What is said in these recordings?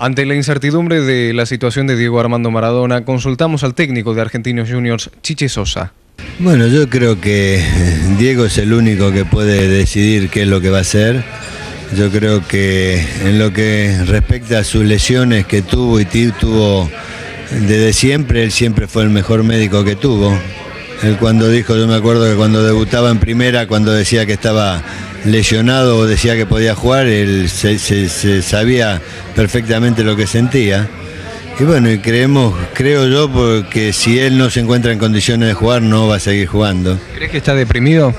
Ante la incertidumbre de la situación de Diego Armando Maradona, consultamos al técnico de Argentinos Juniors, Chiche Sosa. Bueno, yo creo que Diego es el único que puede decidir qué es lo que va a hacer. Yo creo que en lo que respecta a sus lesiones que tuvo y tuvo desde siempre, él siempre fue el mejor médico que tuvo. Él cuando dijo, yo me acuerdo que cuando debutaba en primera, cuando decía que estaba lesionado o decía que podía jugar, él se, sabía perfectamente lo que sentía. Y bueno, y creemos, creo yo, porque si él no se encuentra en condiciones de jugar, no va a seguir jugando. ¿Crees que está deprimido?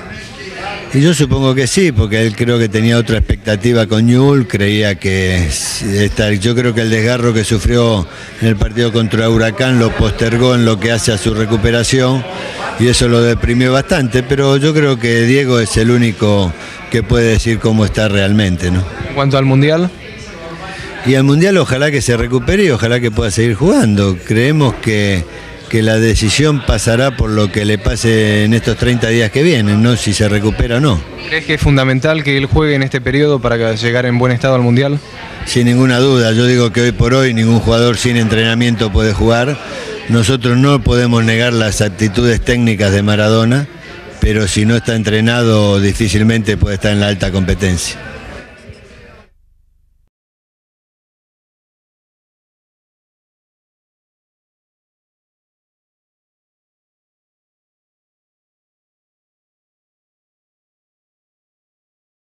Y yo supongo que sí, porque él creo que tenía otra expectativa con Newell, creía que yo creo que el desgarro que sufrió en el partido contra Huracán lo postergó en lo que hace a su recuperación y eso lo deprimió bastante, pero yo creo que Diego es el único que puede decir cómo está realmente. ¿no? En cuanto al Mundial. Y al Mundial ojalá que se recupere y ojalá que pueda seguir jugando. Creemos que, que la decisión pasará por lo que le pase en estos 30 días que vienen, no si se recupera o no. ¿Crees que es fundamental que él juegue en este periodo para llegar en buen estado al Mundial? Sin ninguna duda, yo digo que hoy por hoy ningún jugador sin entrenamiento puede jugar. Nosotros no podemos negar las actitudes técnicas de Maradona pero si no está entrenado difícilmente puede estar en la alta competencia.